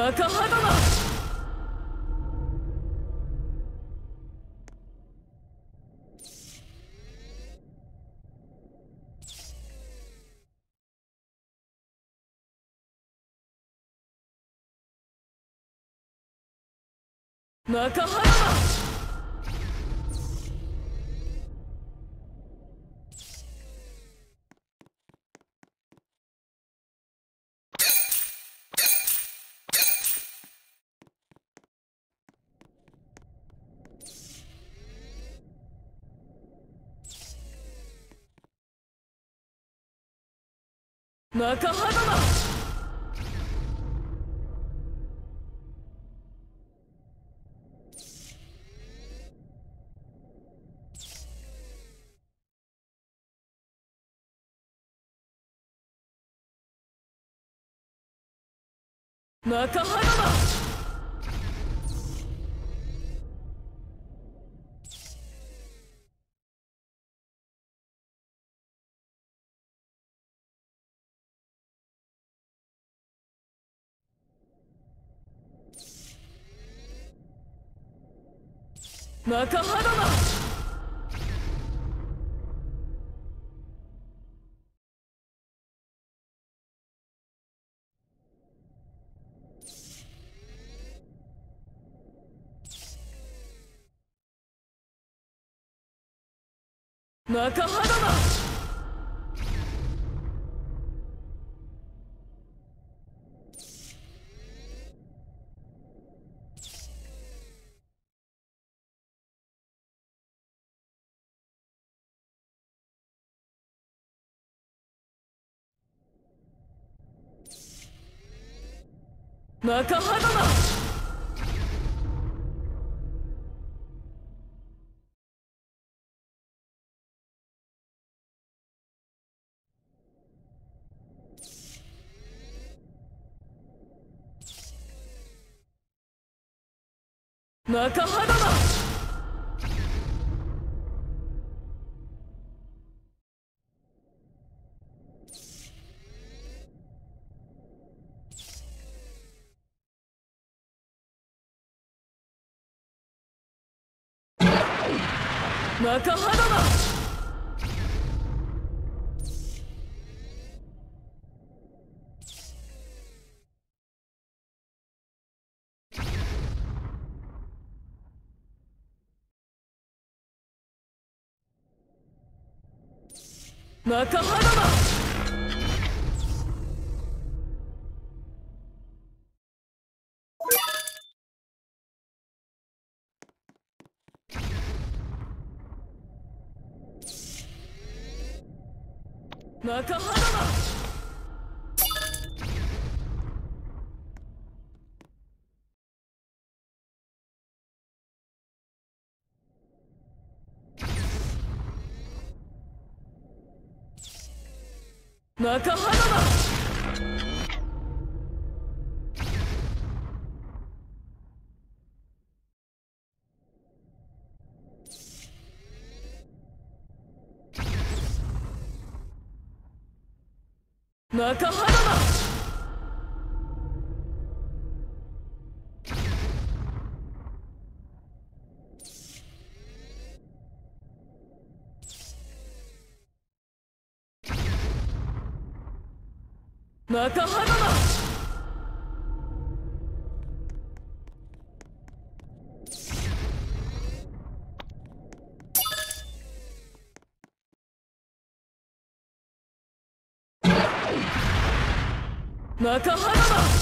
中葉殿中原だ。マカハドママカマカハドママカハママカハドだマだ。中肌だカハ中肌だ。中原だ。中肌だ。中肌だ。